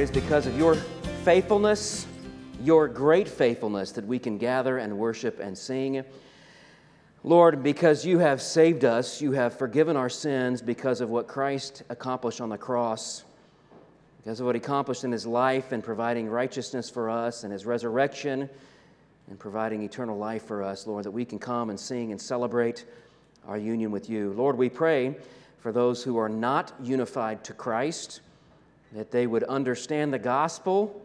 is because of your faithfulness, your great faithfulness, that we can gather and worship and sing. Lord, because you have saved us, you have forgiven our sins because of what Christ accomplished on the cross, because of what he accomplished in his life and providing righteousness for us and his resurrection and providing eternal life for us, Lord, that we can come and sing and celebrate our union with you. Lord, we pray for those who are not unified to Christ, that they would understand the gospel,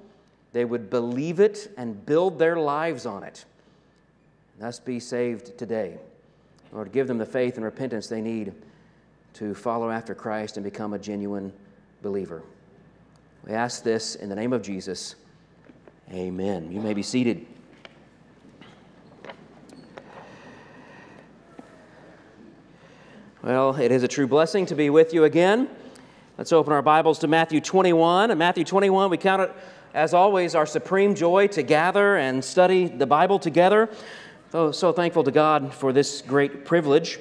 they would believe it, and build their lives on it thus be saved today. Lord, give them the faith and repentance they need to follow after Christ and become a genuine believer. We ask this in the name of Jesus. Amen. You may be seated. Well, it is a true blessing to be with you again. Let's open our Bibles to Matthew 21. In Matthew 21, we count it, as always, our supreme joy to gather and study the Bible together. So, so thankful to God for this great privilege.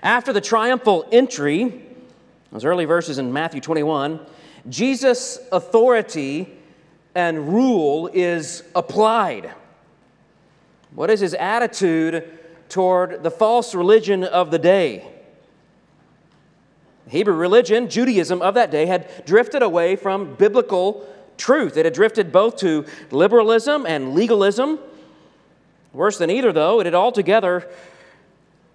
After the triumphal entry, those early verses in Matthew 21, Jesus' authority and rule is applied. What is his attitude toward the false religion of the day? Hebrew religion, Judaism of that day, had drifted away from biblical truth. It had drifted both to liberalism and legalism. Worse than either, though, it had altogether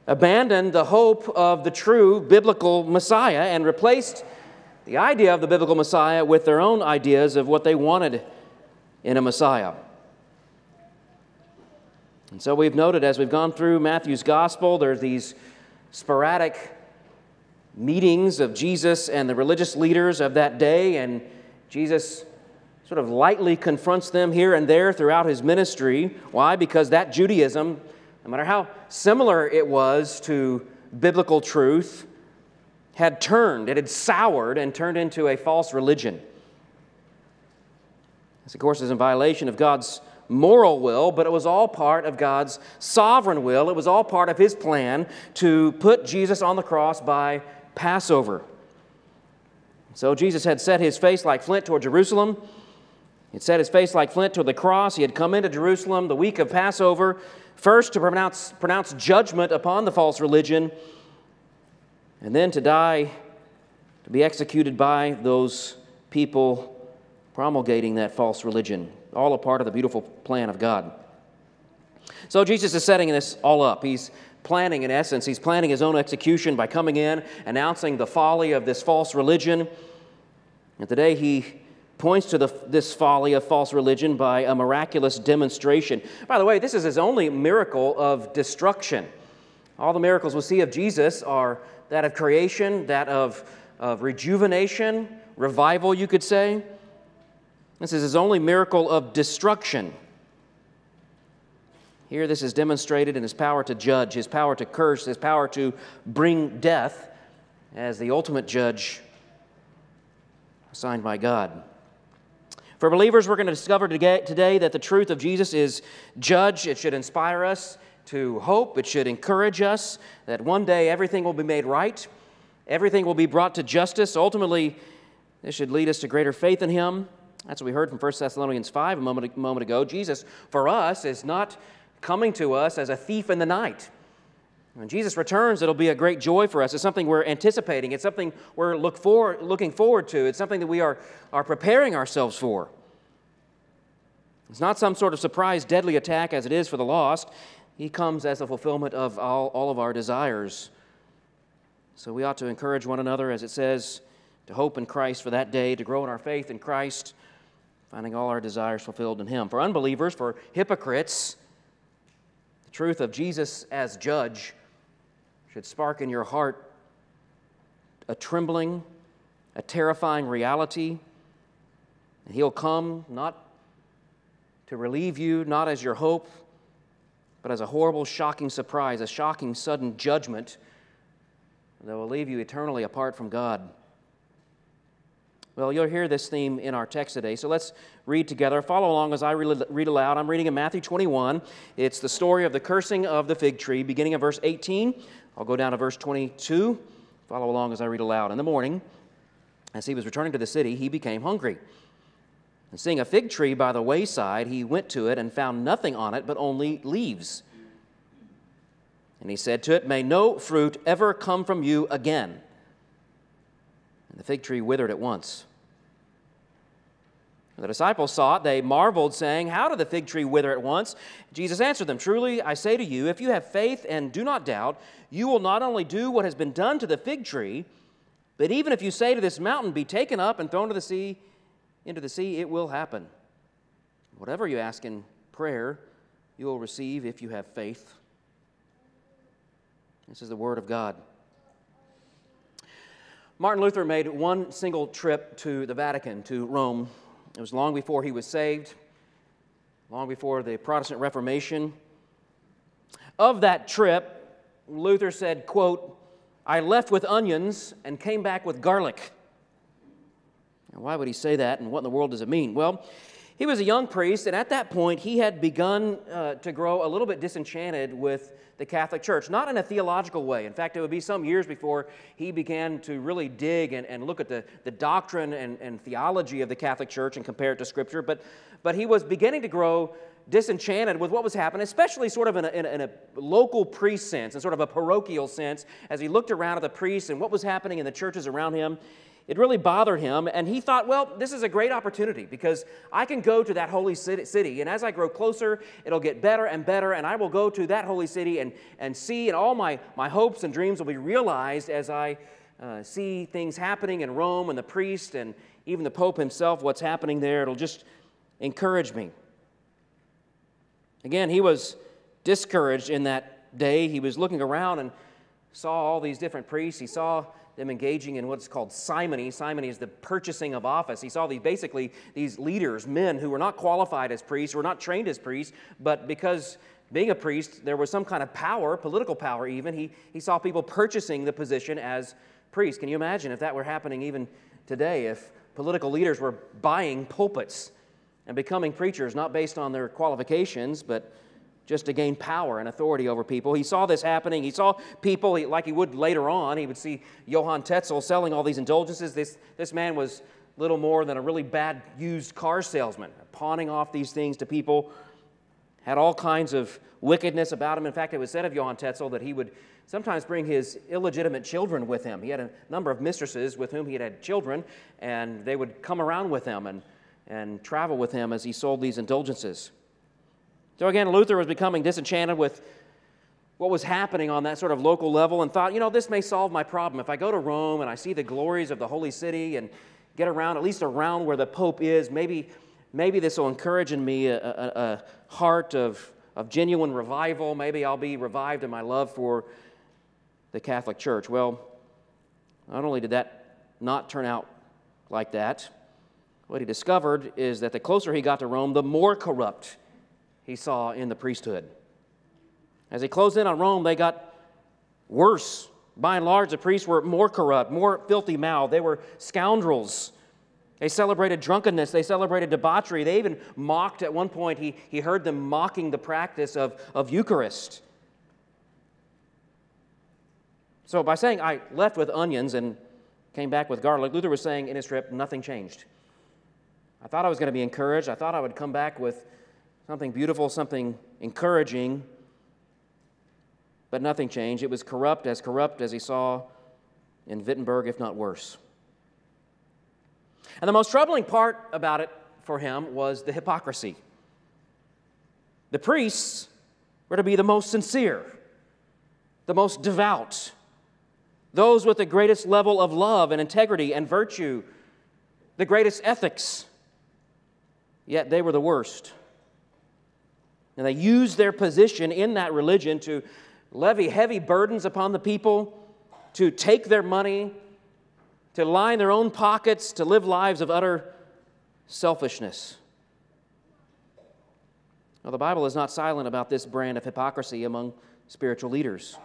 abandoned the hope of the true biblical Messiah and replaced the idea of the biblical Messiah with their own ideas of what they wanted in a Messiah. And so we've noted as we've gone through Matthew's gospel, there's these sporadic meetings of Jesus and the religious leaders of that day, and Jesus sort of lightly confronts them here and there throughout his ministry. Why? Because that Judaism, no matter how similar it was to biblical truth, had turned, it had soured and turned into a false religion. This, of course, is in violation of God's moral will, but it was all part of God's sovereign will. It was all part of His plan to put Jesus on the cross by Passover. So Jesus had set his face like flint toward Jerusalem. He had set his face like flint toward the cross. He had come into Jerusalem the week of Passover, first to pronounce, pronounce judgment upon the false religion, and then to die, to be executed by those people promulgating that false religion. All a part of the beautiful plan of God. So Jesus is setting this all up. He's planning, in essence, he's planning his own execution by coming in, announcing the folly of this false religion. And today he points to the, this folly of false religion by a miraculous demonstration. By the way, this is his only miracle of destruction. All the miracles we see of Jesus are that of creation, that of, of rejuvenation, revival, you could say. This is his only miracle of destruction. Here, this is demonstrated in his power to judge, his power to curse, his power to bring death as the ultimate judge assigned by God. For believers, we're going to discover today that the truth of Jesus is judge. It should inspire us to hope. It should encourage us that one day everything will be made right, everything will be brought to justice. Ultimately, this should lead us to greater faith in Him. That's what we heard from 1 Thessalonians 5 a moment, a moment ago. Jesus, for us, is not coming to us as a thief in the night. When Jesus returns, it'll be a great joy for us. It's something we're anticipating. It's something we're look forward, looking forward to. It's something that we are, are preparing ourselves for. It's not some sort of surprise, deadly attack as it is for the lost. He comes as a fulfillment of all, all of our desires. So we ought to encourage one another, as it says, to hope in Christ for that day, to grow in our faith in Christ, finding all our desires fulfilled in Him. For unbelievers, for hypocrites, the truth of Jesus as judge should spark in your heart a trembling, a terrifying reality. And He'll come not to relieve you, not as your hope, but as a horrible, shocking surprise, a shocking, sudden judgment that will leave you eternally apart from God. Well, you'll hear this theme in our text today. So let's read together. Follow along as I read aloud. I'm reading in Matthew 21. It's the story of the cursing of the fig tree, beginning of verse 18 I'll go down to verse 22. Follow along as I read aloud. In the morning, As he was returning to the city, he became hungry. And seeing a fig tree by the wayside, he went to it and found nothing on it but only leaves. And he said to it, May no fruit ever come from you again. And the fig tree withered at once. When the disciples saw it, they marveled, saying, How did the fig tree wither at once? Jesus answered them, Truly, I say to you, if you have faith and do not doubt, you will not only do what has been done to the fig tree, but even if you say to this mountain, Be taken up and thrown to the sea, into the sea, it will happen. Whatever you ask in prayer, you will receive if you have faith. This is the Word of God. Martin Luther made one single trip to the Vatican, to Rome. It was long before he was saved, long before the Protestant Reformation. Of that trip, Luther said, quote, I left with onions and came back with garlic. Now, why would he say that, and what in the world does it mean? Well, he was a young priest, and at that point, he had begun uh, to grow a little bit disenchanted with the Catholic Church, not in a theological way. In fact, it would be some years before he began to really dig and, and look at the, the doctrine and, and theology of the Catholic Church and compare it to Scripture. But, but he was beginning to grow disenchanted with what was happening, especially sort of in a, in, a, in a, local priest sense and sort of a parochial sense, as he looked around at the priests and what was happening in the churches around him. It really bothered him, and he thought, well, this is a great opportunity because I can go to that holy city, and as I grow closer, it'll get better and better, and I will go to that holy city and, and see, and all my, my hopes and dreams will be realized as I uh, see things happening in Rome and the priest and even the Pope himself, what's happening there. It'll just encourage me. Again, he was discouraged in that day. He was looking around and saw all these different priests. He saw them engaging in what's called simony. Simony is the purchasing of office. He saw these basically these leaders, men who were not qualified as priests, were not trained as priests, but because being a priest, there was some kind of power, political power even, he, he saw people purchasing the position as priests. Can you imagine if that were happening even today, if political leaders were buying pulpits and becoming preachers, not based on their qualifications, but just to gain power and authority over people. He saw this happening. He saw people, like he would later on, he would see Johann Tetzel selling all these indulgences. This, this man was little more than a really bad used car salesman, pawning off these things to people, had all kinds of wickedness about him. In fact, it was said of Johann Tetzel that he would sometimes bring his illegitimate children with him. He had a number of mistresses with whom he had had children, and they would come around with him and, and travel with him as he sold these indulgences. So again, Luther was becoming disenchanted with what was happening on that sort of local level and thought, you know, this may solve my problem. If I go to Rome and I see the glories of the holy city and get around, at least around where the Pope is, maybe, maybe this will encourage in me a, a, a heart of, of genuine revival. Maybe I'll be revived in my love for the Catholic Church. Well, not only did that not turn out like that, what he discovered is that the closer he got to Rome, the more corrupt he saw in the priesthood. As he closed in on Rome, they got worse. By and large, the priests were more corrupt, more filthy mouthed. They were scoundrels. They celebrated drunkenness. They celebrated debauchery. They even mocked, at one point, he, he heard them mocking the practice of, of Eucharist. So, by saying, I left with onions and came back with garlic, Luther was saying in his trip, nothing changed. I thought I was going to be encouraged. I thought I would come back with something beautiful, something encouraging, but nothing changed. It was corrupt, as corrupt as he saw in Wittenberg, if not worse. And the most troubling part about it for him was the hypocrisy. The priests were to be the most sincere, the most devout, those with the greatest level of love and integrity and virtue, the greatest ethics. Yet they were the worst. And they used their position in that religion to levy heavy burdens upon the people, to take their money, to line their own pockets, to live lives of utter selfishness. Now, the Bible is not silent about this brand of hypocrisy among spiritual leaders.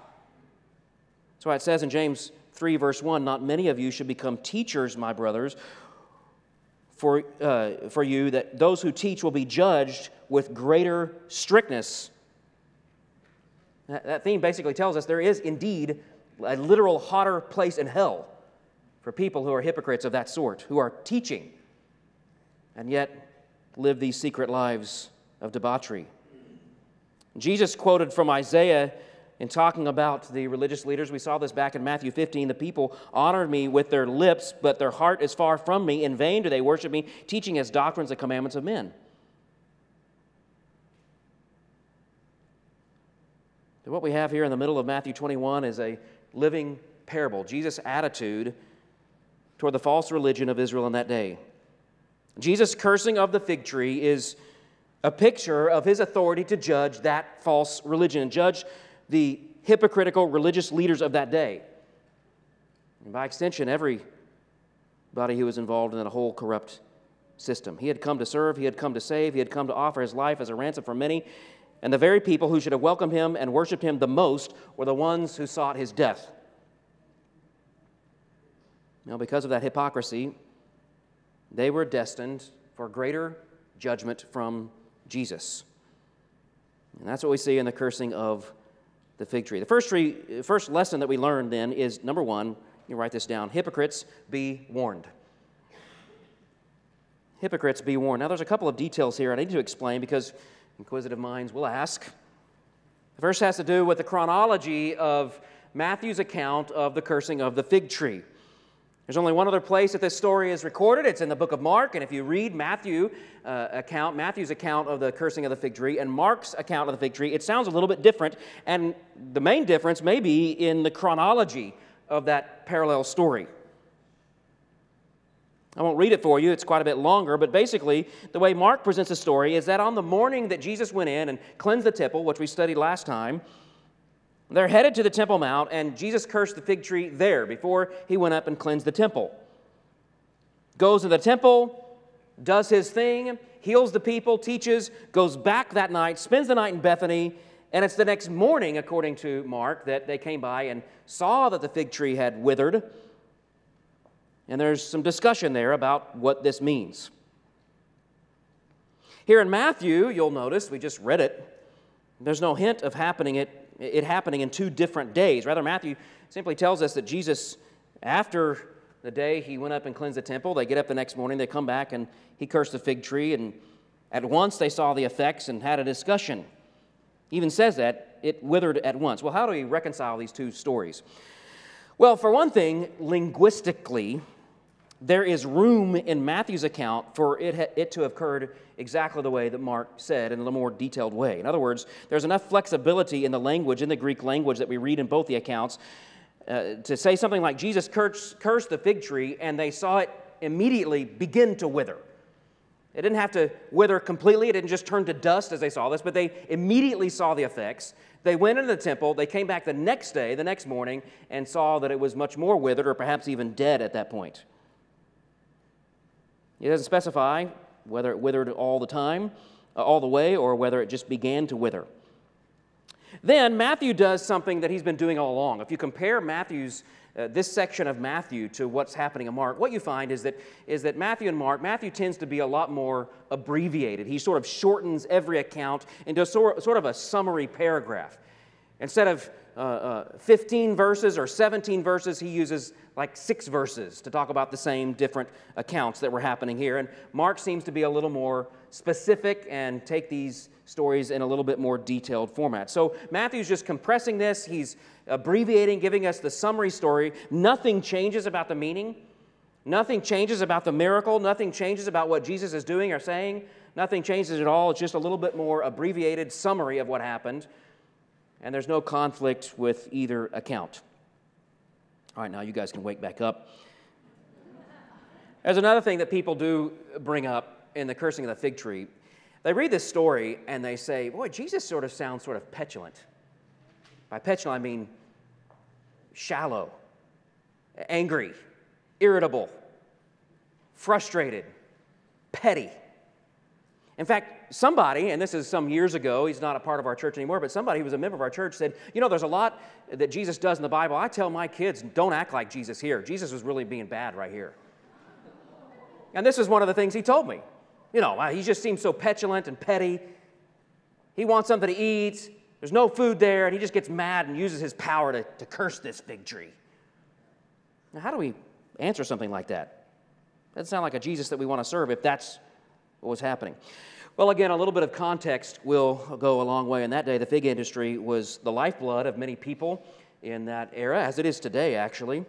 That's why it says in James 3, verse 1 Not many of you should become teachers, my brothers, for, uh, for you that those who teach will be judged with greater strictness. That, that theme basically tells us there is indeed a literal hotter place in hell for people who are hypocrites of that sort, who are teaching and yet live these secret lives of debauchery. Jesus quoted from Isaiah in talking about the religious leaders. We saw this back in Matthew 15. The people honor me with their lips, but their heart is far from me. In vain do they worship me, teaching as doctrines the commandments of men. what we have here in the middle of Matthew 21 is a living parable, Jesus' attitude toward the false religion of Israel in that day. Jesus' cursing of the fig tree is a picture of his authority to judge that false religion and judge the hypocritical religious leaders of that day. And by extension, everybody who was involved in that whole corrupt system. He had come to serve, he had come to save, he had come to offer his life as a ransom for many. And the very people who should have welcomed him and worshiped him the most were the ones who sought his death. Now, because of that hypocrisy, they were destined for greater judgment from Jesus. And that's what we see in the cursing of the fig tree. The first, tree, first lesson that we learn then is number one, you write this down hypocrites be warned. Hypocrites be warned. Now, there's a couple of details here I need to explain because inquisitive minds will ask. The first has to do with the chronology of Matthew's account of the cursing of the fig tree. There's only one other place that this story is recorded. It's in the book of Mark. And if you read Matthew uh, account, Matthew's account of the cursing of the fig tree and Mark's account of the fig tree, it sounds a little bit different. And the main difference may be in the chronology of that parallel story. I won't read it for you, it's quite a bit longer, but basically, the way Mark presents the story is that on the morning that Jesus went in and cleansed the temple, which we studied last time, they're headed to the Temple Mount, and Jesus cursed the fig tree there before he went up and cleansed the temple. Goes to the temple, does his thing, heals the people, teaches, goes back that night, spends the night in Bethany, and it's the next morning, according to Mark, that they came by and saw that the fig tree had withered. And there's some discussion there about what this means. Here in Matthew, you'll notice, we just read it, there's no hint of happening it it happening in two different days. Rather, Matthew simply tells us that Jesus, after the day he went up and cleansed the temple, they get up the next morning, they come back, and he cursed the fig tree, and at once they saw the effects and had a discussion. He Even says that it withered at once. Well, how do we reconcile these two stories? Well, for one thing, linguistically, there is room in Matthew's account for it, it to have occurred exactly the way that Mark said in a little more detailed way. In other words, there's enough flexibility in the language, in the Greek language that we read in both the accounts, uh, to say something like Jesus cursed, cursed the fig tree and they saw it immediately begin to wither. It didn't have to wither completely, it didn't just turn to dust as they saw this, but they immediately saw the effects. They went into the temple, they came back the next day, the next morning, and saw that it was much more withered or perhaps even dead at that point. It doesn't specify whether it withered all the time, uh, all the way, or whether it just began to wither. Then Matthew does something that he's been doing all along. If you compare Matthew's uh, this section of Matthew to what's happening in Mark, what you find is that, is that Matthew and Mark, Matthew tends to be a lot more abbreviated. He sort of shortens every account into sort, sort of a summary paragraph. Instead of uh, uh, 15 verses or 17 verses, he uses like six verses to talk about the same different accounts that were happening here. And Mark seems to be a little more specific and take these stories in a little bit more detailed format. So Matthew's just compressing this, he's abbreviating, giving us the summary story. Nothing changes about the meaning, nothing changes about the miracle, nothing changes about what Jesus is doing or saying. Nothing changes at all. It's just a little bit more abbreviated summary of what happened and there's no conflict with either account. All right, now you guys can wake back up. There's another thing that people do bring up in the cursing of the fig tree. They read this story and they say, Boy, Jesus sort of sounds sort of petulant. By petulant, I mean shallow, angry, irritable, frustrated, petty. In fact, somebody, and this is some years ago, he's not a part of our church anymore, but somebody who was a member of our church said, You know, there's a lot that Jesus does in the Bible. I tell my kids, don't act like Jesus here. Jesus was really being bad right here. And this is one of the things he told me. You know, he just seems so petulant and petty. He wants something to eat, there's no food there, and he just gets mad and uses his power to, to curse this fig tree. Now, how do we answer something like that. Doesn't sound like a Jesus that we want to serve if that's what was happening. Well, again, a little bit of context will go a long way. In that day, the fig industry was the lifeblood of many people in that era, as it is today, actually.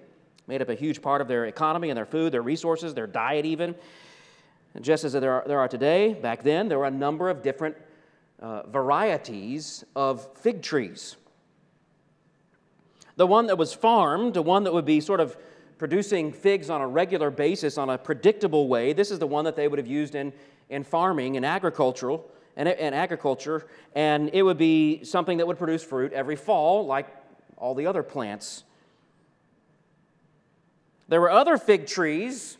Made up a huge part of their economy and their food, their resources, their diet, even. And just as there are, there are today, back then, there were a number of different uh, varieties of fig trees. The one that was farmed, the one that would be sort of producing figs on a regular basis, on a predictable way, this is the one that they would have used in in farming and agricultural and, and agriculture, and it would be something that would produce fruit every fall, like all the other plants. There were other fig trees,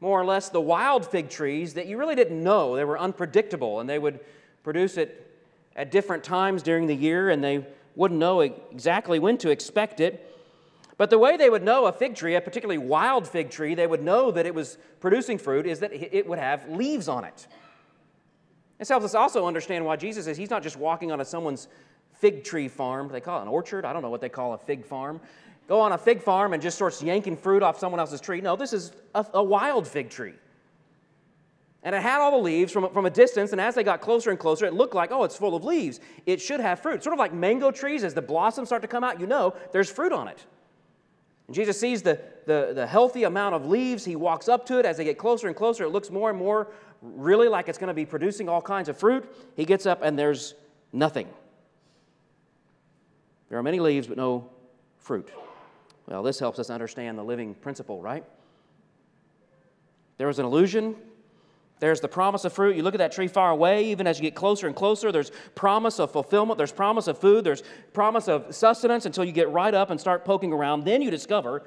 more or less the wild fig trees, that you really didn't know. They were unpredictable, and they would produce it at different times during the year, and they wouldn't know exactly when to expect it. But the way they would know a fig tree, a particularly wild fig tree, they would know that it was producing fruit is that it would have leaves on it. This helps us also understand why Jesus says he's not just walking on someone's fig tree farm. They call it an orchard. I don't know what they call a fig farm. Go on a fig farm and just starts yanking fruit off someone else's tree. No, this is a, a wild fig tree. And it had all the leaves from, from a distance, and as they got closer and closer, it looked like, oh, it's full of leaves. It should have fruit. Sort of like mango trees, as the blossoms start to come out, you know there's fruit on it. And Jesus sees the, the, the healthy amount of leaves. He walks up to it. As they get closer and closer, it looks more and more really like it's going to be producing all kinds of fruit. He gets up, and there's nothing. There are many leaves, but no fruit. Well, this helps us understand the living principle, right? There was an illusion there's the promise of fruit. You look at that tree far away, even as you get closer and closer, there's promise of fulfillment, there's promise of food, there's promise of sustenance until you get right up and start poking around. Then you discover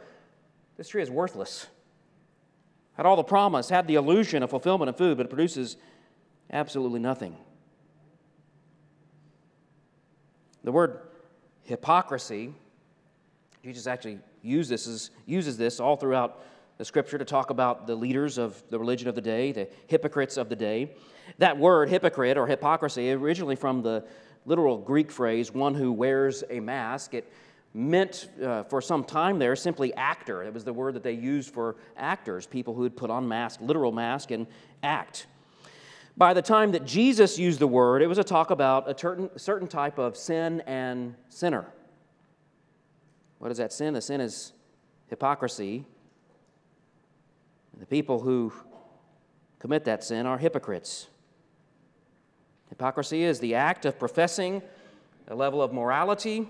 this tree is worthless. Had all the promise, had the illusion of fulfillment of food, but it produces absolutely nothing. The word hypocrisy, Jesus actually uses, uses this all throughout the scripture to talk about the leaders of the religion of the day, the hypocrites of the day. That word, hypocrite or hypocrisy, originally from the literal Greek phrase, one who wears a mask. It meant uh, for some time there simply actor. It was the word that they used for actors, people who would put on mask, literal mask, and act. By the time that Jesus used the word, it was a talk about a certain, certain type of sin and sinner. What is that sin? The sin is hypocrisy. The people who commit that sin are hypocrites. Hypocrisy is the act of professing a level of morality,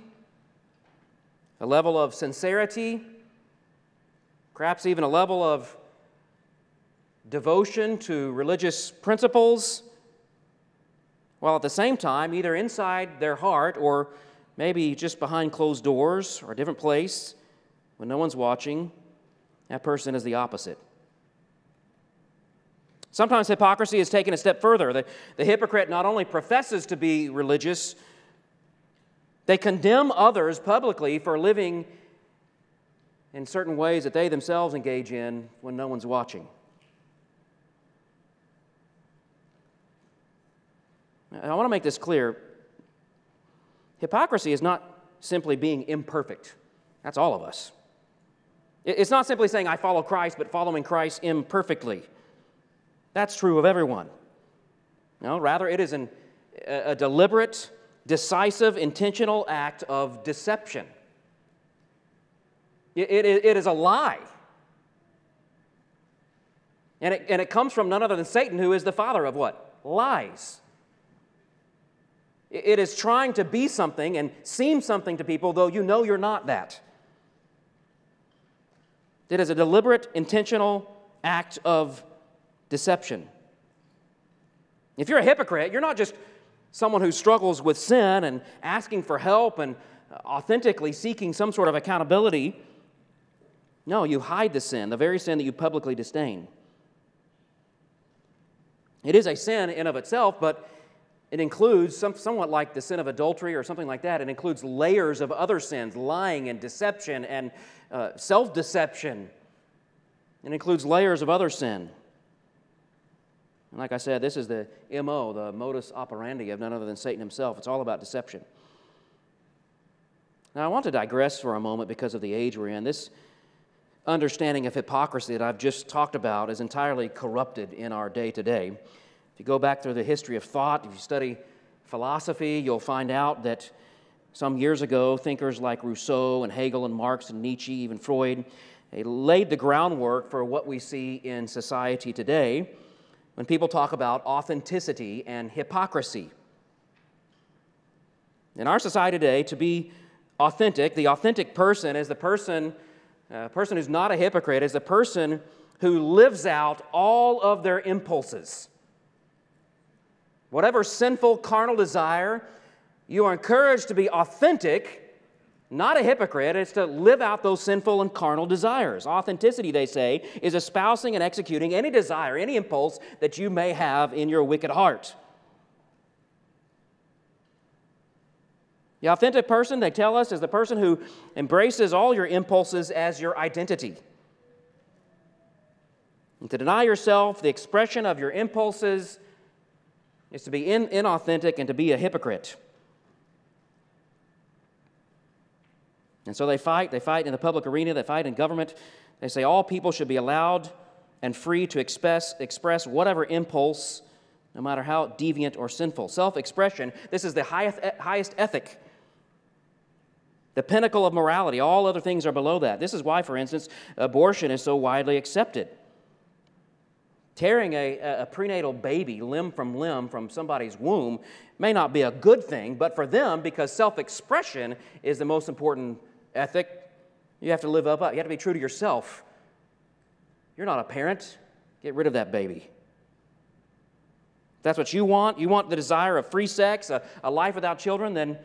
a level of sincerity, perhaps even a level of devotion to religious principles, while at the same time, either inside their heart or maybe just behind closed doors or a different place when no one's watching, that person is the opposite. Sometimes hypocrisy is taken a step further. The, the hypocrite not only professes to be religious, they condemn others publicly for living in certain ways that they themselves engage in when no one's watching. I want to make this clear. Hypocrisy is not simply being imperfect. That's all of us. It's not simply saying, I follow Christ, but following Christ imperfectly. That's true of everyone. No, rather, it is an, a deliberate, decisive, intentional act of deception. It, it, it is a lie. And it, and it comes from none other than Satan, who is the father of what? Lies. It is trying to be something and seem something to people, though you know you're not that. It is a deliberate, intentional act of deception. If you're a hypocrite, you're not just someone who struggles with sin and asking for help and authentically seeking some sort of accountability. No, you hide the sin, the very sin that you publicly disdain. It is a sin in of itself, but it includes some, somewhat like the sin of adultery or something like that. It includes layers of other sins, lying and deception and uh, self deception. It includes layers of other sin. And like I said, this is the MO, the modus operandi of none other than Satan himself. It's all about deception. Now, I want to digress for a moment because of the age we're in. This, understanding of hypocrisy that I've just talked about is entirely corrupted in our day to day. If you go back through the history of thought, if you study philosophy, you'll find out that some years ago, thinkers like Rousseau and Hegel and Marx and Nietzsche, even Freud, they laid the groundwork for what we see in society today when people talk about authenticity and hypocrisy. In our society today, to be authentic, the authentic person is the person, a person who's not a hypocrite, is the person who lives out all of their impulses. Whatever sinful carnal desire, you are encouraged to be authentic, not a hypocrite. It's to live out those sinful and carnal desires. Authenticity, they say, is espousing and executing any desire, any impulse that you may have in your wicked heart. The authentic person, they tell us, is the person who embraces all your impulses as your identity. And to deny yourself the expression of your impulses is to be in, inauthentic and to be a hypocrite. And so they fight. They fight in the public arena, they fight in government. They say all people should be allowed and free to express, express whatever impulse, no matter how deviant or sinful. Self expression, this is the highest, highest ethic, the pinnacle of morality. All other things are below that. This is why, for instance, abortion is so widely accepted. Tearing a, a prenatal baby limb from limb from somebody's womb may not be a good thing, but for them, because self expression is the most important ethic, you have to live up. You have to be true to yourself. You're not a parent. Get rid of that baby. that's what you want. You want the desire of free sex, a, a life without children, then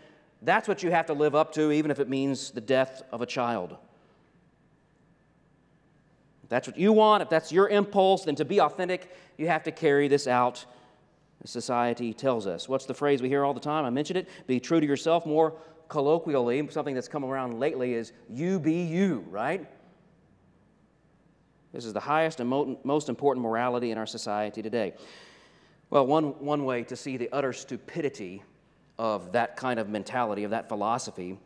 that's what you have to live up to, even if it means the death of a child. If that's what you want, if that's your impulse, then to be authentic, you have to carry this out. Society tells us. What's the phrase we hear all the time? I mentioned it. Be true to yourself. More colloquially, something that's come around lately is you be you, right? This is the highest and most important morality in our society today. Well, one, one way to see the utter stupidity of that kind of mentality, of that philosophy,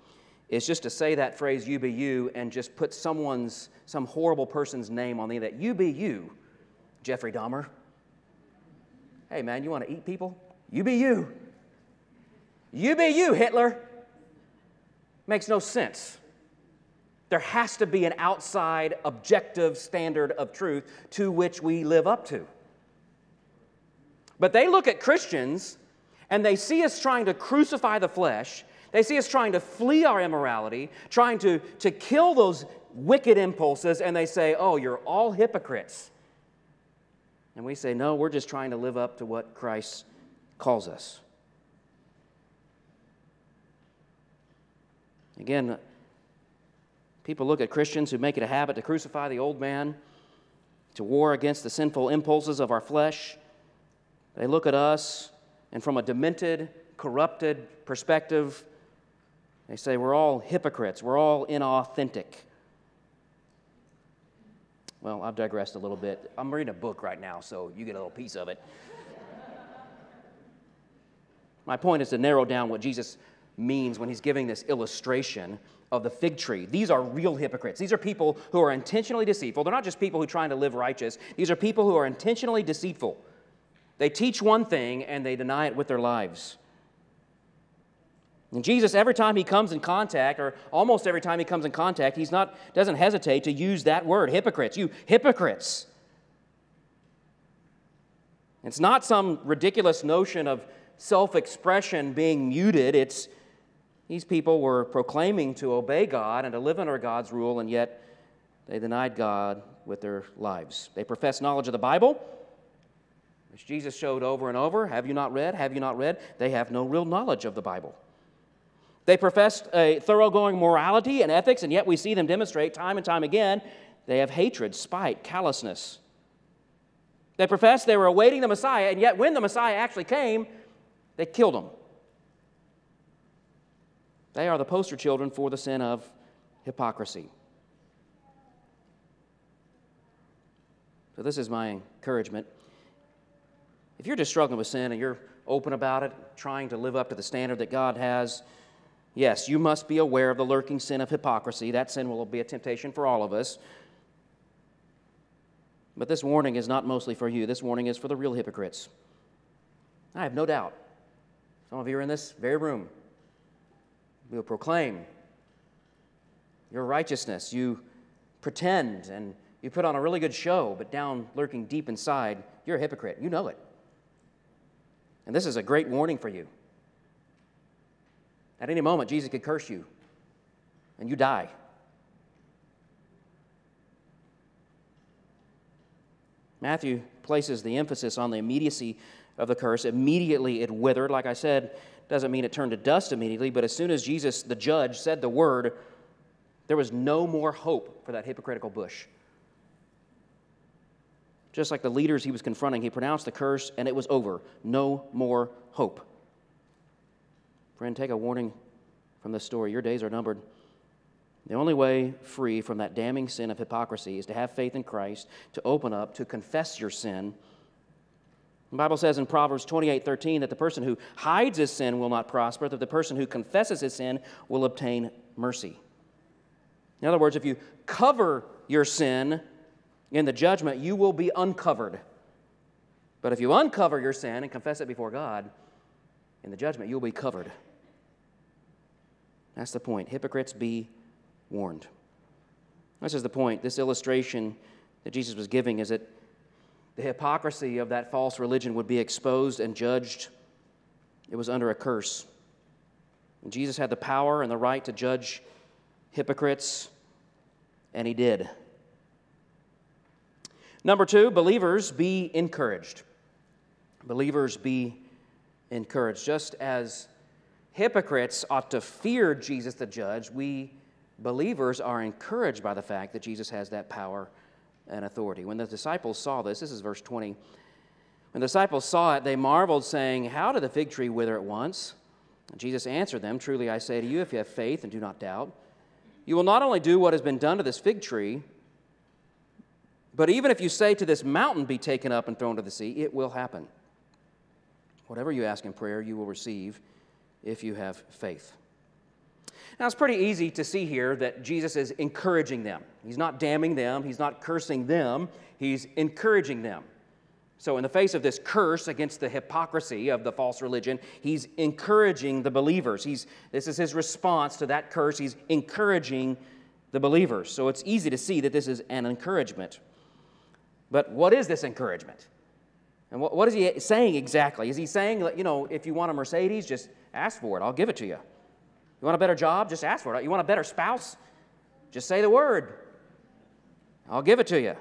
is just to say that phrase, you be you, and just put someone's, some horrible person's name on the end that. You be you, Jeffrey Dahmer. Hey, man, you want to eat people? You be you. You be you, Hitler. Makes no sense. There has to be an outside, objective standard of truth to which we live up to. But they look at Christians and they see us trying to crucify the flesh they see us trying to flee our immorality, trying to, to kill those wicked impulses, and they say, Oh, you're all hypocrites. And we say, No, we're just trying to live up to what Christ calls us. Again, people look at Christians who make it a habit to crucify the old man, to war against the sinful impulses of our flesh. They look at us, and from a demented, corrupted perspective, they say we're all hypocrites, we're all inauthentic. Well, I've digressed a little bit. I'm reading a book right now, so you get a little piece of it. My point is to narrow down what Jesus means when he's giving this illustration of the fig tree. These are real hypocrites. These are people who are intentionally deceitful. They're not just people who are trying to live righteous, these are people who are intentionally deceitful. They teach one thing and they deny it with their lives. And Jesus, every time he comes in contact, or almost every time he comes in contact, he's not doesn't hesitate to use that word, hypocrites. You hypocrites. It's not some ridiculous notion of self-expression being muted. It's these people were proclaiming to obey God and to live under God's rule, and yet they denied God with their lives. They professed knowledge of the Bible, which Jesus showed over and over. Have you not read? Have you not read? They have no real knowledge of the Bible. They professed a thoroughgoing morality and ethics, and yet we see them demonstrate time and time again they have hatred, spite, callousness. They professed they were awaiting the Messiah, and yet when the Messiah actually came, they killed him. They are the poster children for the sin of hypocrisy. So, this is my encouragement. If you're just struggling with sin and you're open about it, trying to live up to the standard that God has, Yes, you must be aware of the lurking sin of hypocrisy. That sin will be a temptation for all of us. But this warning is not mostly for you, this warning is for the real hypocrites. I have no doubt. Some of you are in this very room. Will proclaim your righteousness. You pretend and you put on a really good show, but down lurking deep inside, you're a hypocrite. You know it. And this is a great warning for you. At any moment, Jesus could curse you and you die. Matthew places the emphasis on the immediacy of the curse. Immediately it withered. Like I said, doesn't mean it turned to dust immediately, but as soon as Jesus, the judge, said the word, there was no more hope for that hypocritical bush. Just like the leaders he was confronting, he pronounced the curse and it was over. No more hope. Friend, take a warning from this story. Your days are numbered. The only way free from that damning sin of hypocrisy is to have faith in Christ, to open up, to confess your sin. The Bible says in Proverbs 28 13 that the person who hides his sin will not prosper, that the person who confesses his sin will obtain mercy. In other words, if you cover your sin in the judgment, you will be uncovered. But if you uncover your sin and confess it before God, in the judgment, you'll be covered. That's the point. Hypocrites be warned. This is the point. This illustration that Jesus was giving is that the hypocrisy of that false religion would be exposed and judged. It was under a curse. And Jesus had the power and the right to judge hypocrites, and he did. Number two, believers be encouraged. Believers be encouraged. Just as hypocrites ought to fear Jesus the judge, we believers are encouraged by the fact that Jesus has that power and authority. When the disciples saw this, this is verse 20. When the disciples saw it, they marveled, saying, How did the fig tree wither at once? And Jesus answered them, Truly I say to you, if you have faith and do not doubt, you will not only do what has been done to this fig tree, but even if you say to this mountain, Be taken up and thrown to the sea, it will happen. Whatever you ask in prayer, you will receive if you have faith. Now, it's pretty easy to see here that Jesus is encouraging them. He's not damning them, he's not cursing them, he's encouraging them. So, in the face of this curse against the hypocrisy of the false religion, he's encouraging the believers. He's, this is his response to that curse. He's encouraging the believers. So, it's easy to see that this is an encouragement. But what is this encouragement? And what, what is he saying exactly? Is he saying, you know, if you want a Mercedes, just ask for it, I'll give it to you? You want a better job? Just ask for it. You want a better spouse? Just say the word. I'll give it to you. Is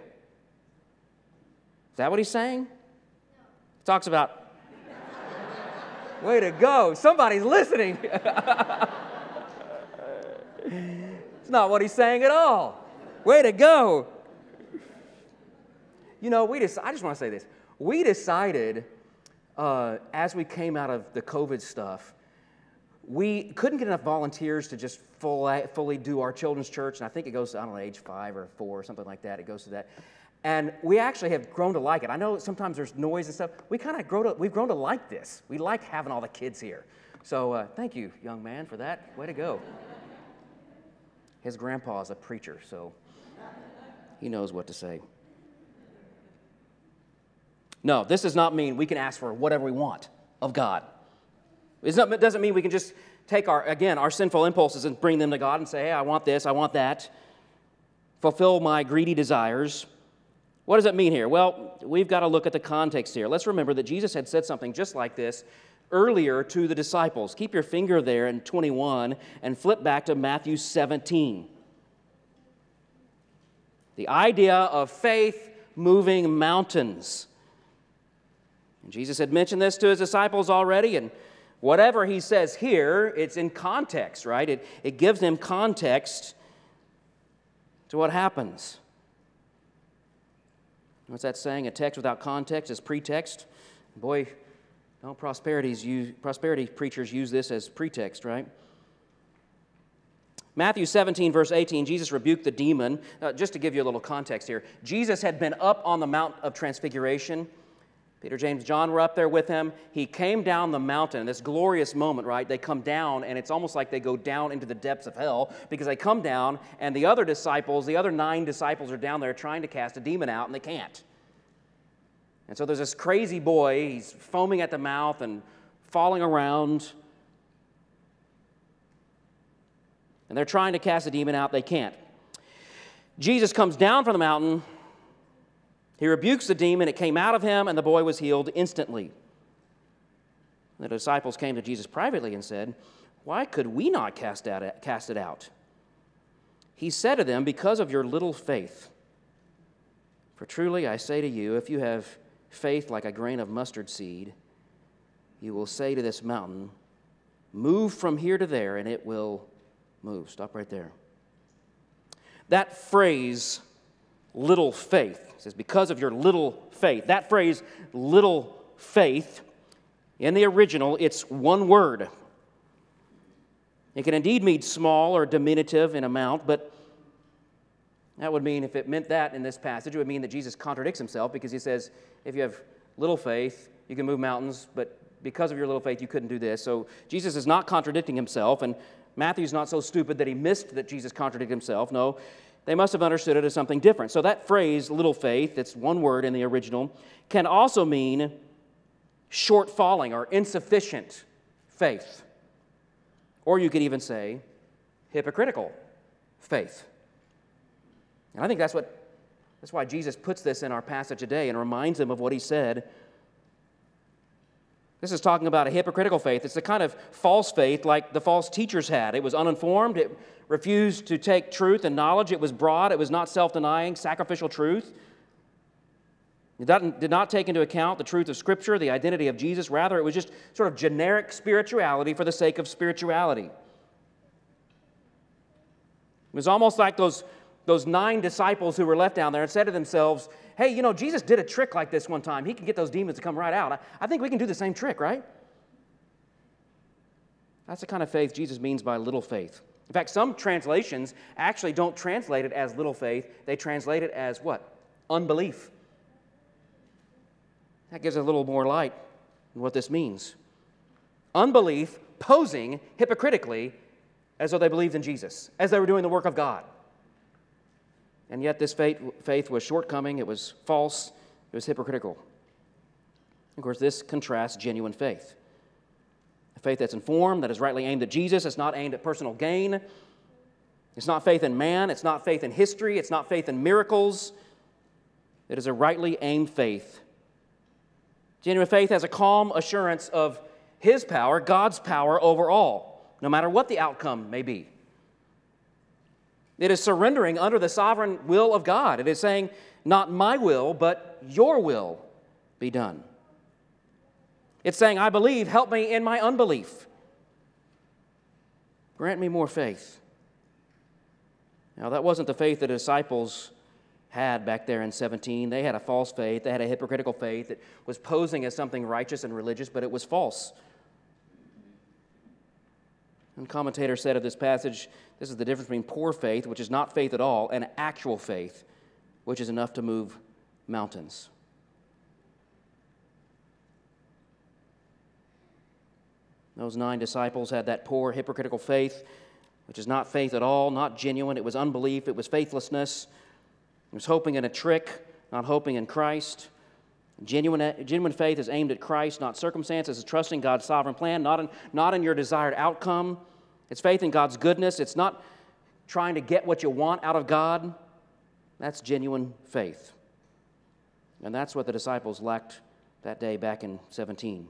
that what he's saying? He talks about, way to go. Somebody's listening. it's not what he's saying at all. Way to go. You know, we just, I just want to say this. We decided uh, as we came out of the COVID stuff we couldn't get enough volunteers to just full, fully do our children's church, and I think it goes to, I don't know, age five or four or something like that. It goes to that. And we actually have grown to like it. I know sometimes there's noise and stuff. We kind of grow to, we've grown to like this. We like having all the kids here. So uh, thank you, young man, for that. Way to go. His grandpa is a preacher, so he knows what to say. No, this does not mean we can ask for whatever we want of God. It doesn't mean we can just take our, again, our sinful impulses and bring them to God and say, hey, I want this, I want that, fulfill my greedy desires. What does it mean here? Well, we've got to look at the context here. Let's remember that Jesus had said something just like this earlier to the disciples. Keep your finger there in 21 and flip back to Matthew 17. The idea of faith moving mountains. And Jesus had mentioned this to his disciples already, and Whatever he says here, it's in context, right? It, it gives him context to what happens. What's that saying? A text without context is pretext. Boy, don't prosperities use, prosperity preachers use this as pretext, right? Matthew 17, verse 18, Jesus rebuked the demon. Uh, just to give you a little context here, Jesus had been up on the Mount of Transfiguration Peter, James, John were up there with him. He came down the mountain, this glorious moment, right? They come down, and it's almost like they go down into the depths of hell because they come down, and the other disciples, the other nine disciples, are down there trying to cast a demon out, and they can't. And so there's this crazy boy, he's foaming at the mouth and falling around. And they're trying to cast a demon out, they can't. Jesus comes down from the mountain he rebukes the demon, it came out of him, and the boy was healed instantly. The disciples came to Jesus privately and said, Why could we not cast, out, cast it out? He said to them, Because of your little faith. For truly I say to you, if you have faith like a grain of mustard seed, you will say to this mountain, Move from here to there, and it will move. Stop right there. That phrase, little faith, it says, because of your little faith. That phrase, little faith, in the original, it's one word. It can indeed mean small or diminutive in amount, but that would mean, if it meant that in this passage, it would mean that Jesus contradicts himself because he says, if you have little faith, you can move mountains, but because of your little faith, you couldn't do this. So Jesus is not contradicting himself, and Matthew's not so stupid that he missed that Jesus contradicted himself. No, they must have understood it as something different. So that phrase, little faith, that's one word in the original, can also mean short falling or insufficient faith. Or you could even say hypocritical faith. And I think that's what that's why Jesus puts this in our passage today and reminds them of what he said. This is talking about a hypocritical faith. It's the kind of false faith like the false teachers had. It was uninformed, it refused to take truth and knowledge. It was broad, it was not self denying, sacrificial truth. It did not take into account the truth of Scripture, the identity of Jesus. Rather, it was just sort of generic spirituality for the sake of spirituality. It was almost like those, those nine disciples who were left down there and said to themselves, Hey, you know, Jesus did a trick like this one time. He can get those demons to come right out. I, I think we can do the same trick, right? That's the kind of faith Jesus means by little faith. In fact, some translations actually don't translate it as little faith, they translate it as what? Unbelief. That gives a little more light on what this means. Unbelief posing hypocritically as though they believed in Jesus, as they were doing the work of God. And yet, this faith, faith was shortcoming, it was false, it was hypocritical. Of course, this contrasts genuine faith. A faith that's informed, that is rightly aimed at Jesus, it's not aimed at personal gain. It's not faith in man, it's not faith in history, it's not faith in miracles. It is a rightly aimed faith. Genuine faith has a calm assurance of His power, God's power over all, no matter what the outcome may be. It is surrendering under the sovereign will of God. It is saying, Not my will, but your will be done. It's saying, I believe, help me in my unbelief. Grant me more faith. Now, that wasn't the faith the disciples had back there in 17. They had a false faith, they had a hypocritical faith that was posing as something righteous and religious, but it was false. And commentator said of this passage, this is the difference between poor faith, which is not faith at all, and actual faith, which is enough to move mountains. Those nine disciples had that poor, hypocritical faith, which is not faith at all, not genuine. It was unbelief, it was faithlessness. It was hoping in a trick, not hoping in Christ. Genuine, genuine faith is aimed at Christ, not circumstances. It's trusting God's sovereign plan, not in, not in your desired outcome. It's faith in God's goodness. It's not trying to get what you want out of God. That's genuine faith. And that's what the disciples lacked that day back in 17.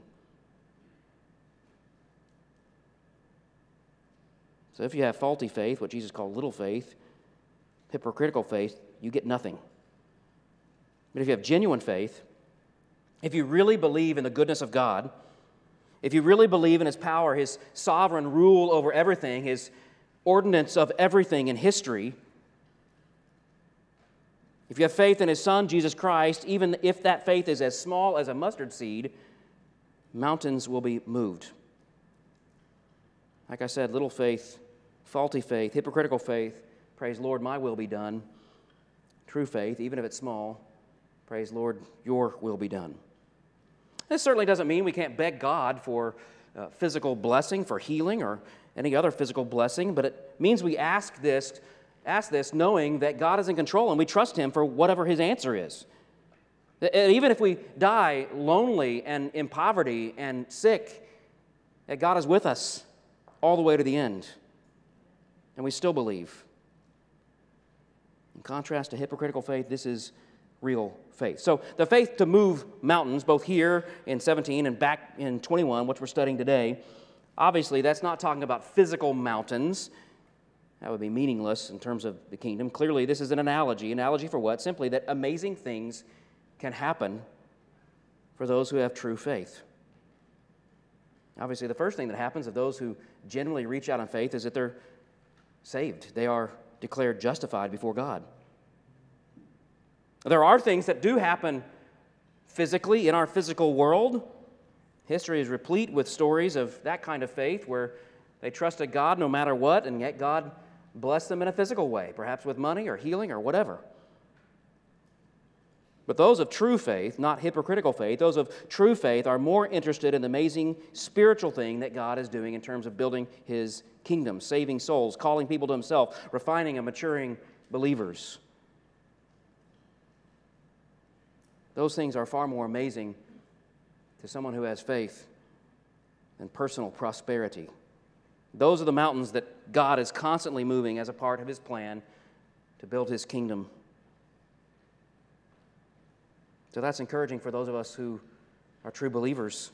So if you have faulty faith, what Jesus called little faith, hypocritical faith, you get nothing. But if you have genuine faith, if you really believe in the goodness of God, if you really believe in His power, His sovereign rule over everything, His ordinance of everything in history, if you have faith in His Son, Jesus Christ, even if that faith is as small as a mustard seed, mountains will be moved. Like I said, little faith faulty faith, hypocritical faith, praise Lord, my will be done. True faith, even if it's small, praise Lord, your will be done. This certainly doesn't mean we can't beg God for uh, physical blessing, for healing, or any other physical blessing, but it means we ask this, ask this knowing that God is in control and we trust Him for whatever His answer is. And even if we die lonely and in poverty and sick, that God is with us all the way to the end. And we still believe. In contrast to hypocritical faith, this is real faith. So the faith to move mountains, both here in 17 and back in 21, which we're studying today, obviously that's not talking about physical mountains. That would be meaningless in terms of the kingdom. Clearly, this is an analogy. Analogy for what? Simply that amazing things can happen for those who have true faith. Obviously, the first thing that happens of those who genuinely reach out in faith is that they're saved. They are declared justified before God. There are things that do happen physically in our physical world. History is replete with stories of that kind of faith where they trusted God no matter what, and yet God blessed them in a physical way, perhaps with money or healing or whatever. But those of true faith, not hypocritical faith, those of true faith are more interested in the amazing spiritual thing that God is doing in terms of building his kingdom, saving souls, calling people to himself, refining and maturing believers. Those things are far more amazing to someone who has faith than personal prosperity. Those are the mountains that God is constantly moving as a part of his plan to build his kingdom. So that's encouraging for those of us who are true believers.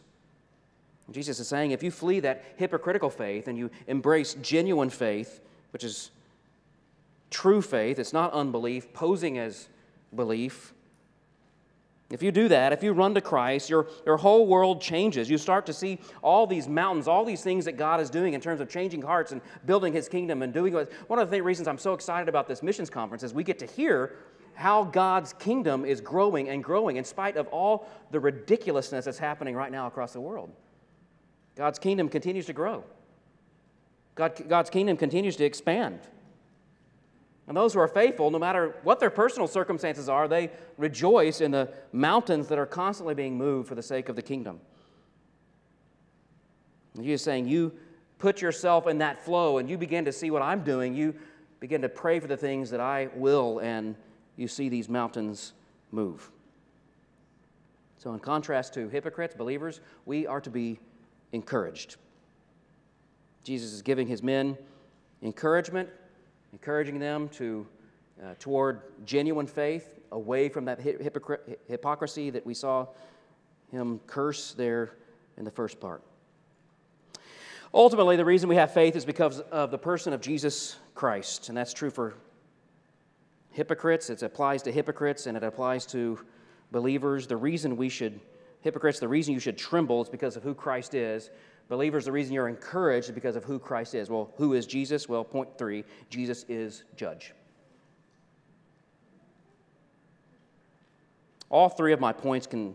Jesus is saying if you flee that hypocritical faith and you embrace genuine faith, which is true faith, it's not unbelief, posing as belief, if you do that, if you run to Christ, your, your whole world changes. You start to see all these mountains, all these things that God is doing in terms of changing hearts and building His kingdom and doing what. One of the reasons I'm so excited about this missions conference is we get to hear how God's kingdom is growing and growing in spite of all the ridiculousness that's happening right now across the world. God's kingdom continues to grow, God, God's kingdom continues to expand. And those who are faithful, no matter what their personal circumstances are, they rejoice in the mountains that are constantly being moved for the sake of the kingdom. He is saying, You put yourself in that flow and you begin to see what I'm doing. You begin to pray for the things that I will, and you see these mountains move. So, in contrast to hypocrites, believers, we are to be encouraged. Jesus is giving his men encouragement encouraging them to, uh, toward genuine faith, away from that hypocr- hypocrisy that we saw him curse there in the first part. Ultimately, the reason we have faith is because of the person of Jesus Christ, and that's true for hypocrites. It applies to hypocrites and it applies to believers. The reason we should, hypocrites, the reason you should tremble is because of who Christ is. Believers, the reason you're encouraged is because of who Christ is. Well, who is Jesus? Well, point three Jesus is judge. All three of my points can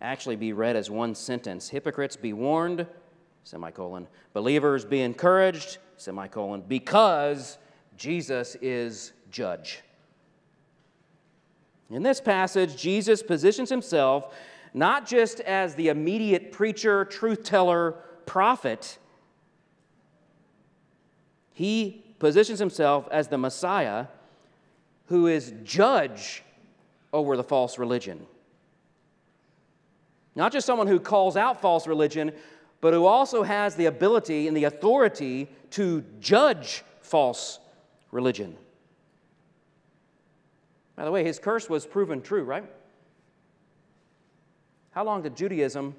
actually be read as one sentence Hypocrites, be warned, semicolon. Believers, be encouraged, semicolon, because Jesus is judge. In this passage, Jesus positions himself not just as the immediate preacher, truth teller, prophet, he positions himself as the Messiah who is judge over the false religion. Not just someone who calls out false religion, but who also has the ability and the authority to judge false religion. By the way, his curse was proven true, right? How long did Judaism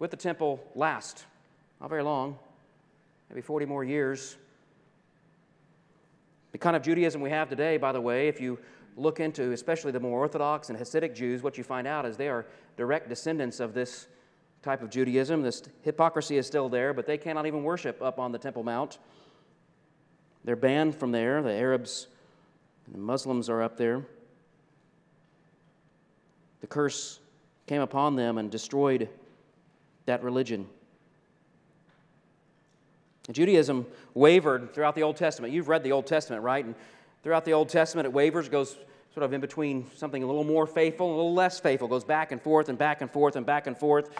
with the temple last? Not very long, maybe 40 more years. The kind of Judaism we have today, by the way, if you look into especially the more Orthodox and Hasidic Jews, what you find out is they are direct descendants of this type of Judaism. This hypocrisy is still there, but they cannot even worship up on the Temple Mount. They're banned from there. The Arabs and the Muslims are up there. The curse came upon them and destroyed that religion. Judaism wavered throughout the Old Testament. You've read the Old Testament, right? And throughout the Old Testament, it wavers, goes sort of in between something a little more faithful and a little less faithful, goes back and forth and back and forth and back and forth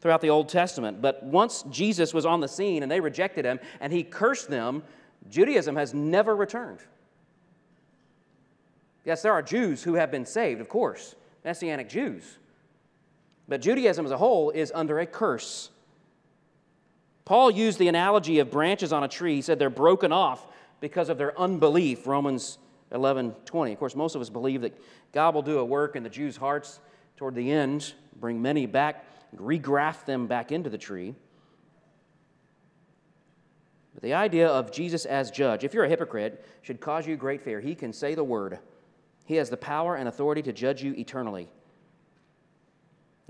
throughout the Old Testament. But once Jesus was on the scene and they rejected him and he cursed them, Judaism has never returned. Yes, there are Jews who have been saved, of course, Messianic Jews. But Judaism as a whole is under a curse. Paul used the analogy of branches on a tree. He said they're broken off because of their unbelief, Romans 11 20. Of course, most of us believe that God will do a work in the Jews' hearts toward the end, bring many back, regraft them back into the tree. But the idea of Jesus as judge, if you're a hypocrite, should cause you great fear. He can say the word, He has the power and authority to judge you eternally.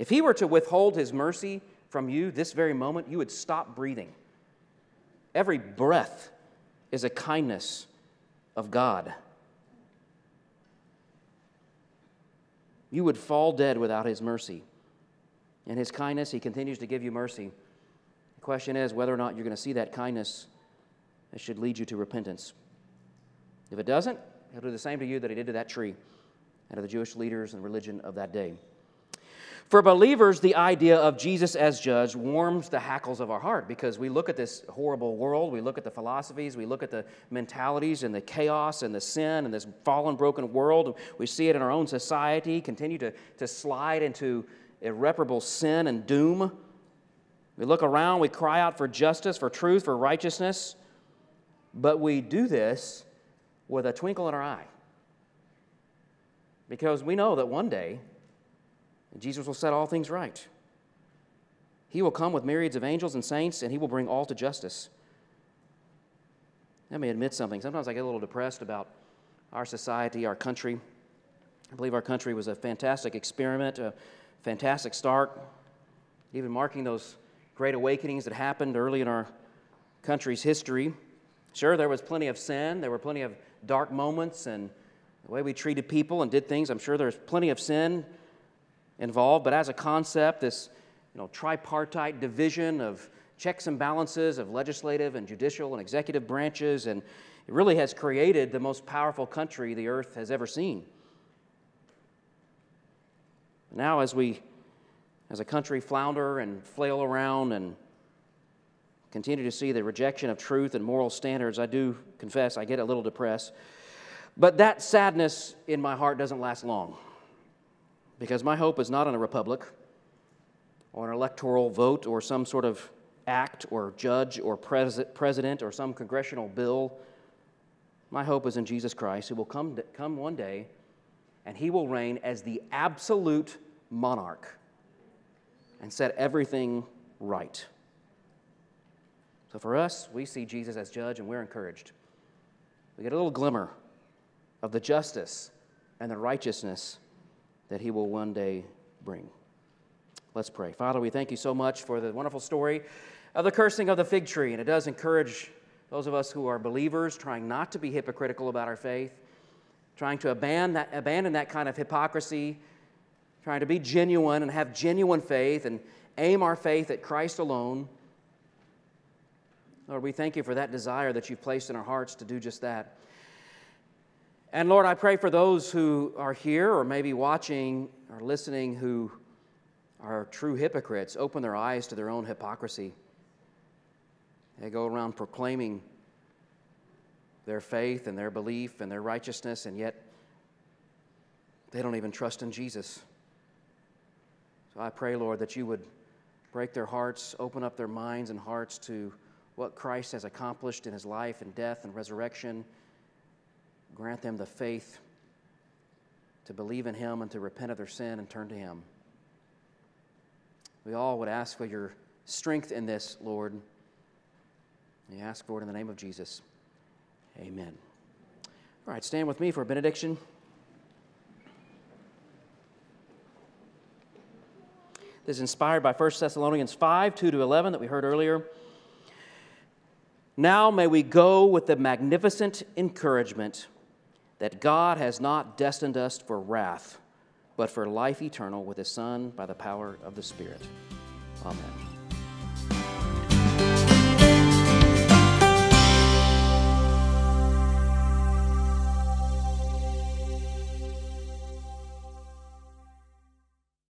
If He were to withhold His mercy from you this very moment, you would stop breathing. Every breath is a kindness of God. You would fall dead without His mercy. In His kindness, He continues to give you mercy. The question is whether or not you're going to see that kindness that should lead you to repentance. If it doesn't, He'll do the same to you that He did to that tree and to the Jewish leaders and religion of that day. For believers, the idea of Jesus as judge warms the hackles of our heart because we look at this horrible world, we look at the philosophies, we look at the mentalities and the chaos and the sin and this fallen, broken world. We see it in our own society continue to, to slide into irreparable sin and doom. We look around, we cry out for justice, for truth, for righteousness, but we do this with a twinkle in our eye because we know that one day Jesus will set all things right. He will come with myriads of angels and saints, and he will bring all to justice. Let me admit something. Sometimes I get a little depressed about our society, our country. I believe our country was a fantastic experiment, a fantastic start, even marking those great awakenings that happened early in our country's history. Sure, there was plenty of sin, there were plenty of dark moments, and the way we treated people and did things, I'm sure there's plenty of sin involved, but as a concept, this you know, tripartite division of checks and balances of legislative and judicial and executive branches, and it really has created the most powerful country the earth has ever seen. Now, as we, as a country, flounder and flail around and continue to see the rejection of truth and moral standards, I do confess I get a little depressed. But that sadness in my heart doesn't last long because my hope is not in a republic or an electoral vote or some sort of act or judge or pres- president or some congressional bill. My hope is in Jesus Christ, who will come, come one day and he will reign as the absolute monarch and set everything right. So for us, we see Jesus as judge and we're encouraged. We get a little glimmer of the justice and the righteousness that He will one day bring. Let's pray. Father, we thank you so much for the wonderful story of the cursing of the fig tree, and it does encourage those of us who are believers trying not to be hypocritical about our faith, trying to abandon that, abandon that kind of hypocrisy, trying to be genuine and have genuine faith and aim our faith at Christ alone. Lord, we thank you for that desire that you've placed in our hearts to do just that. And Lord, I pray for those who are here or maybe watching or listening who are true hypocrites. Open their eyes to their own hypocrisy. They go around proclaiming their faith and their belief and their righteousness, and yet they don't even trust in Jesus. So I pray, Lord, that you would break their hearts, open up their minds and hearts to what Christ has accomplished in his life and death and resurrection Grant them the faith to believe in Him and to repent of their sin and turn to Him. We all would ask for your strength in this, Lord. We ask for it in the name of Jesus. Amen. All right, stand with me for a benediction. This is inspired by 1 Thessalonians 5 2 to 11 that we heard earlier. Now may we go with the magnificent encouragement that God has not destined us for wrath, but for life eternal with His Son by the power of the Spirit. Amen.